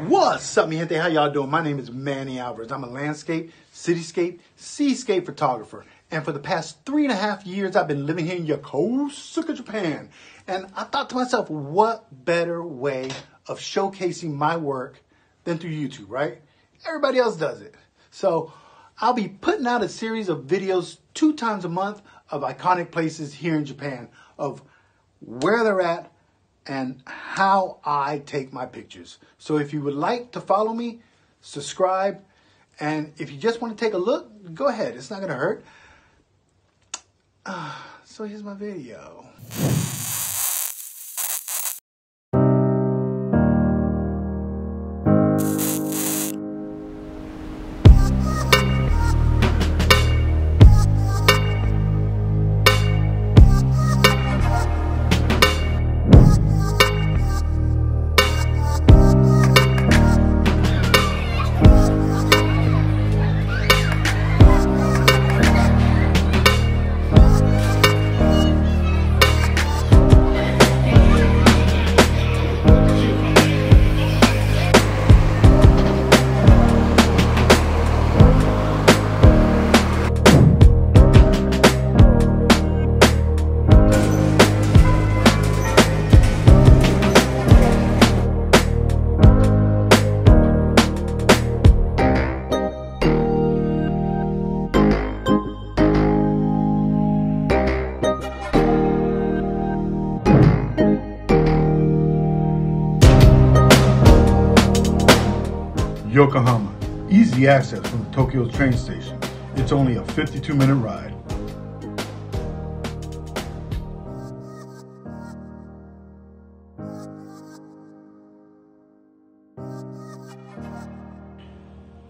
What's up, mi gente? How y'all doing? My name is Manny Alvarez. I'm a landscape, cityscape, seascape photographer. And for the past three and a half years, I've been living here in Yokosuka, Japan. And I thought to myself, what better way of showcasing my work than through YouTube, right? Everybody else does it. So I'll be putting out a series of videos two times a month of iconic places here in Japan, of where they're at, and how I take my pictures. So if you would like to follow me, subscribe, and if you just want to take a look, go ahead. It's not going to hurt. Uh, so here's my video. Yokohama. Easy access from the Tokyo train station. It's only a 52 minute ride.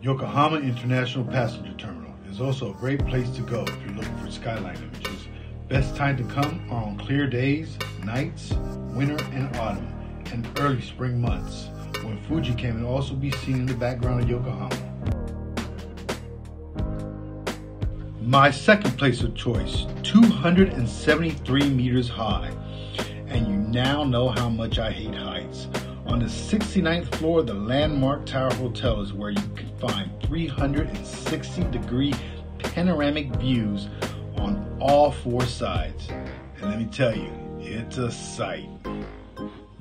Yokohama International Passenger Terminal is also a great place to go if you're looking for skyline images. Best time to come are on clear days, nights, winter and autumn, and early spring months when Fuji can also be seen in the background of Yokohama. My second place of choice, 273 meters high. And you now know how much I hate heights. On the 69th floor the Landmark Tower Hotel is where you can find 360 degree panoramic views on all four sides. And let me tell you, it's a sight.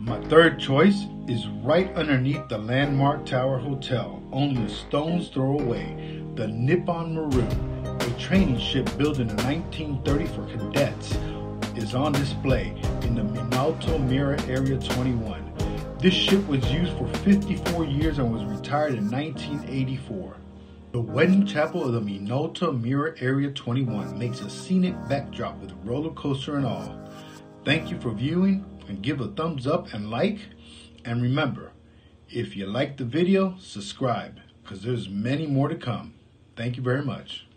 My third choice is right underneath the Landmark Tower Hotel, only a stone's throw away. The Nippon Maru, a training ship built in 1930 for cadets, is on display in the Minato Mirai Area 21. This ship was used for 54 years and was retired in 1984. The wedding chapel of the Minato Mirai Area 21 makes a scenic backdrop with roller coaster and all. Thank you for viewing and give a thumbs up and like. And remember, if you like the video, subscribe because there's many more to come. Thank you very much.